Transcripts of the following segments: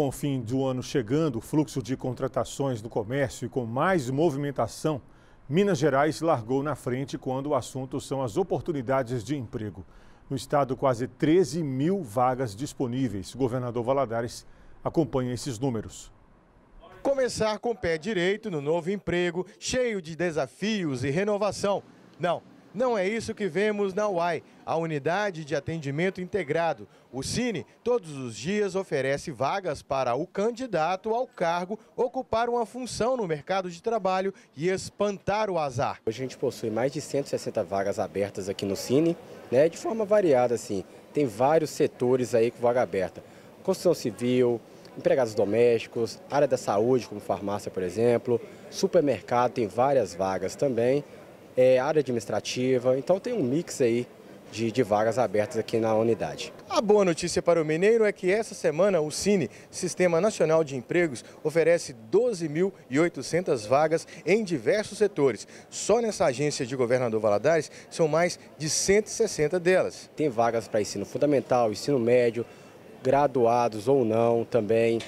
Com o fim do ano chegando, o fluxo de contratações no comércio e com mais movimentação, Minas Gerais largou na frente quando o assunto são as oportunidades de emprego. No estado, quase 13 mil vagas disponíveis. Governador Valadares acompanha esses números. Começar com o pé direito no novo emprego, cheio de desafios e renovação. Não, não é isso que vemos na UAI, a Unidade de Atendimento Integrado. O Cine, todos os dias, oferece vagas para o candidato ao cargo ocupar uma função no mercado de trabalho e espantar o azar. Hoje a gente possui mais de 160 vagas abertas aqui no Cine, né, de forma variada, assim. Tem vários setores aí com vaga aberta. Construção civil, empregados domésticos, área da saúde, como farmácia, por exemplo, supermercado, tem várias vagas também é, área administrativa, então tem um mix aí de, de, vagas abertas aqui na unidade. A boa notícia para o Mineiro é que essa semana o Cine, Sistema Nacional de Empregos, oferece 12.800 vagas em diversos setores. Só nessa agência de governador Valadares são mais de 160 delas. Tem vagas para ensino fundamental, ensino médio, graduados ou não também,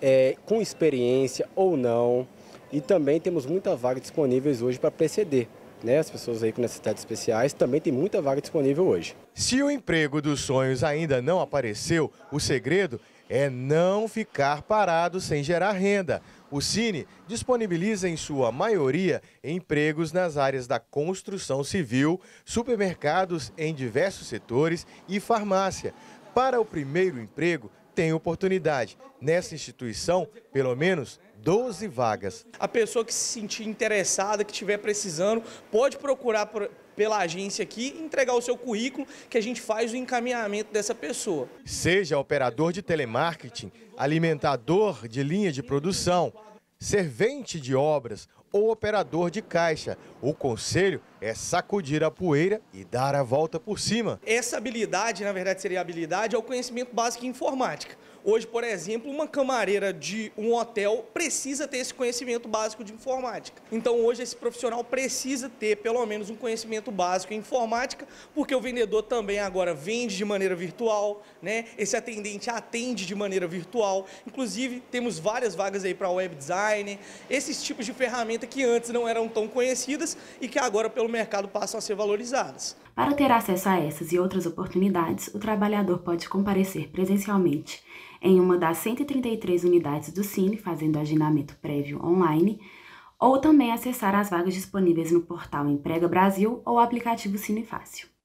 é, com experiência ou não. E também temos muita vaga disponíveis hoje para PCD, né, as pessoas aí com necessidades especiais, também tem muita vaga disponível hoje. Se o emprego dos sonhos ainda não apareceu, o segredo é não ficar parado sem gerar renda. O Cine disponibiliza, em sua maioria, empregos nas áreas da construção civil, supermercados em diversos setores e farmácia. Para o primeiro emprego, tem oportunidade. Nessa instituição, pelo menos 12 vagas. A pessoa que se sentir interessada, que estiver precisando, pode procurar por, pela agência aqui e entregar o seu currículo, que a gente faz o encaminhamento dessa pessoa. Seja operador de telemarketing, alimentador de linha de produção, servente de obras ou operador de caixa. O conselho é sacudir a poeira e dar a volta por cima. Essa habilidade, na verdade seria habilidade, é o conhecimento básico em informática. Hoje, por exemplo, uma camareira de um hotel precisa ter esse conhecimento básico de informática. Então, hoje, esse profissional precisa ter pelo menos um conhecimento básico em informática, porque o vendedor também agora vende de maneira virtual, né? Esse atendente atende de maneira virtual. Inclusive, temos várias vagas aí para web designer, esses tipos de ferramenta que antes não eram tão conhecidas e que agora pelo mercado passam a ser valorizadas. Para ter acesso a essas e outras oportunidades, o trabalhador pode comparecer presencialmente em uma das 133 unidades do Cine, fazendo agendamento prévio online, ou também acessar as vagas disponíveis no portal Emprega Brasil ou aplicativo Cine Fácil.